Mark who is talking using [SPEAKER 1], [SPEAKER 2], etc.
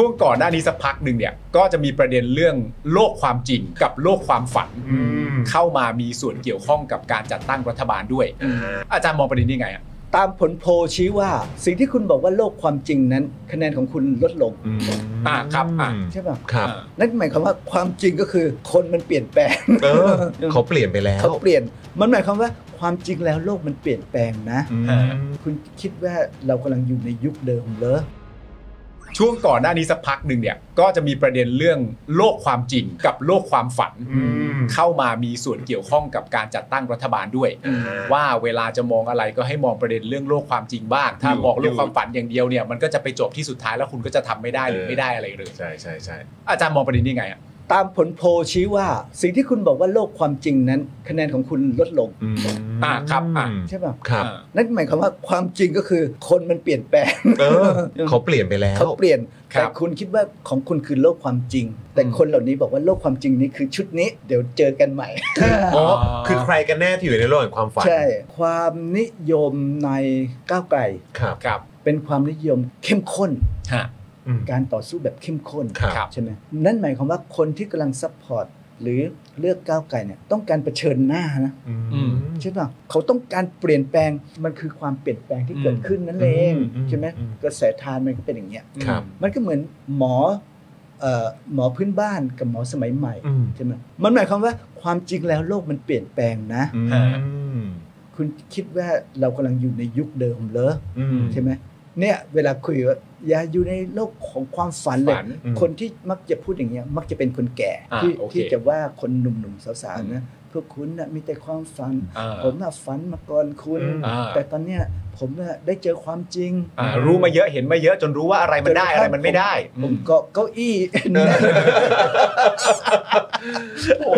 [SPEAKER 1] ช่วงก่อนหน้านี้สักพักหนึ่งเนี่ยก็จะมีประเด็นเรื่องโลกความจริงกับโลกความฝัน
[SPEAKER 2] อืม
[SPEAKER 1] เข้ามามีส่วนเกี่ยวข้องกับการจัดตั้งรัฐบาลด้วย อาจารย์มองประเด็นนี้ไงอะ
[SPEAKER 3] ตามผลโพลชี้ว่าสิ่งที่คุณบอกว่าโลกความจริงนั้น คะแนนของคุณลดลง
[SPEAKER 1] อ่าครับอ่า
[SPEAKER 3] ใช่ป่ะ
[SPEAKER 2] ครับ
[SPEAKER 1] อ่า
[SPEAKER 3] นั่นหมายความว่าความจริงก็คือคนมันเปลี่ยนแปลง
[SPEAKER 2] เออเขาเปลี่ยนไปแล้ว
[SPEAKER 3] เขาเปลี่ยนมันหมายความว่าความจริงแล้วโลกมันเปลี่ยนแปลงนะ
[SPEAKER 2] อืม
[SPEAKER 3] คุณคิดว่าเรากำลังอยู่ในยุคเดิมเหรอ
[SPEAKER 1] ช่วงก่อนหน้านี้สักพักหนึ่งเนี่ยก็จะมีประเด็นเรื่องโลกความจริงกับโลกความฝัน
[SPEAKER 2] อืม
[SPEAKER 1] เข้ามามีส่วนเกี่ยวข้องกับการจัดตั้งรัฐบาลด้วย ว่าเวลาจะมองอะไรก็ให้มองประเด็นเรื่องโลกความจริงบ้าง ถ้า
[SPEAKER 2] อยู่
[SPEAKER 1] มองโล
[SPEAKER 2] อยู่
[SPEAKER 1] กความฝันอย่างเดียวเนี่ยมันก็จะไปจบที่สุดท้ายแล้วคุณก็จะทำไม่ได้หรือไม่ได้อะไรเลย
[SPEAKER 2] ใช่ใช่ใช่
[SPEAKER 1] อาจารย์มองประเด็นนี้ไงอะ
[SPEAKER 3] ตามผลโพลชี้ว่า สิ่งที่คุณบอกว่าโลกความจริงนั้น คะแนนของคุณลดลง
[SPEAKER 2] อืม
[SPEAKER 1] อ่าครับอ่า
[SPEAKER 3] ใช่ป่ะ
[SPEAKER 2] ครับ
[SPEAKER 1] อ่า
[SPEAKER 3] นั่นหมายความว่าความจริงก็คือคนมันเปลี่ยนแปลง
[SPEAKER 2] เออเขาเปลี่ยนไปแล้ว
[SPEAKER 3] เขาเปลี่ยน
[SPEAKER 1] ครับ
[SPEAKER 3] แต่คุณคิดว่าของคุณคือโลกความจริง แต่คนเหล่านี้บอกว่าโลกความจริงนี้คือชุดนี้ เดี๋ยวเจอกันใหม่
[SPEAKER 2] อ๋อคือใครกันแน่ที่อยู่ในโลกแห่งความฝัน
[SPEAKER 3] ใช่ความนิยมในก้าวไกล
[SPEAKER 2] ครับ
[SPEAKER 1] ครับ
[SPEAKER 3] เป็นความนิยมเข้มข้น
[SPEAKER 1] ฮะ
[SPEAKER 2] อืม
[SPEAKER 3] การต่อสู้แบบเข้มข้น
[SPEAKER 2] ครับ
[SPEAKER 1] ครับ
[SPEAKER 3] ใช่ไหมนั่นหมายความว่าคนที่กำลัง support หรือเลือกก้าวไกลเนี่ยต้องการเผชิญหน้านะ
[SPEAKER 2] อืม
[SPEAKER 3] ใช่ป่ะเขาต้องการเปลี่ยนแปลงมันคือความเปลี่ยนแปลงที่เกิดขึ้นนั่นเอง
[SPEAKER 2] อืมอืม
[SPEAKER 3] ใช่ไหม
[SPEAKER 2] อืม
[SPEAKER 3] กระแสธารมันก็เป็นอย่างเงี้ย
[SPEAKER 2] ครับ
[SPEAKER 3] มันก็เหมือนหมอเอ่อหมอพื้นบ้านกับหมอสมัยใหม่
[SPEAKER 2] อืม
[SPEAKER 3] ใช่ไหมมันหมายความว่าความจริงแล้วโลกมันเปลี่ยนแปลงนะ
[SPEAKER 2] อืม
[SPEAKER 3] คุณคิดว่าเรากำลังอยู่ในยุคเดิมเหรอ
[SPEAKER 2] อืม
[SPEAKER 3] ใช่ไหม เนี่ยเวลาคุยว่าอย่าอยู่ในโลกของความฝันเลย
[SPEAKER 1] ฝัน
[SPEAKER 2] อืม
[SPEAKER 3] คนที่มักจะพูดอย่างเงี้ยมักจะเป็นคนแก่
[SPEAKER 1] อ่า
[SPEAKER 3] ที่
[SPEAKER 1] โอเค
[SPEAKER 3] ที่จะว่าคนหนุ่มๆสาวๆนะพวกคุณนะมีแต่ความฝัน
[SPEAKER 1] อ่า
[SPEAKER 3] ผมน่ะฝันมาก่อนคุณ
[SPEAKER 2] อืม
[SPEAKER 1] อ่า
[SPEAKER 3] แต่ตอนเนี้ยผมน่ะได้เจอความจริง
[SPEAKER 1] อ่ารู้มาเยอะเห็นมาเยอะจนรู้ว่าอะไรมันได้อะไรมันไม่ได้
[SPEAKER 3] ผมเกาะเก้าอี้
[SPEAKER 2] โอ้